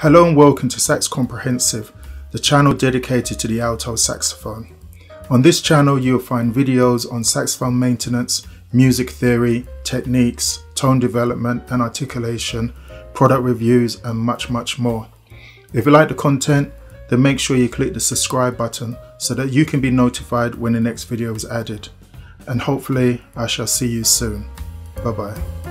Hello and welcome to Sax Comprehensive, the channel dedicated to the alto saxophone. On this channel you'll find videos on saxophone maintenance, music theory, techniques, tone development and articulation, product reviews and much much more. If you like the content, then make sure you click the subscribe button so that you can be notified when the next video is added. And hopefully I shall see you soon. Bye bye.